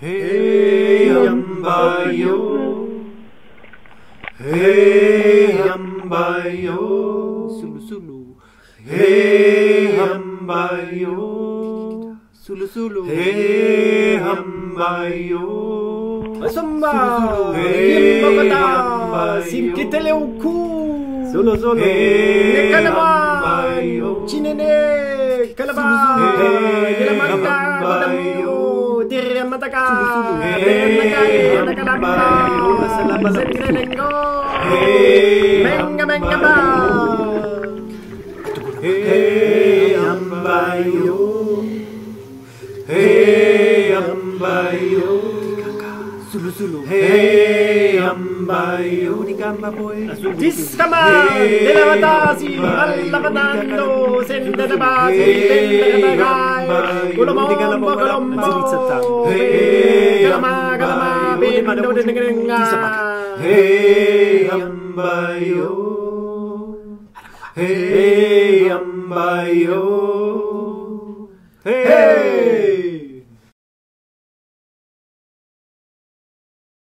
Hey ambayo Hey ambayo Sulu sulu. Hey ambayo Sulu sulu. Hey ambayo Asamba. Hey, ambayo. Simkiteleuku. Solo solo. Hey, ambayo. Chinene. Kalaba. Hey, Nilamaka. Ambayo. Tiramataka. Hey, Nakalamba. ambayo. Salamat. Sentinengo. Hey, Menga menga ba. Hey ambayo Hey ambayo Sulu sulu. Hey ambayo Gamba boy. Diskama. Nilamatasi. Eh, Malapatando. Sentinabasi. Sentinabagay. Eh, Kulomombo. Kulombo. Kalama. Kalama. Bindo. Dinga. Hey ambayo Hey ambayo Hey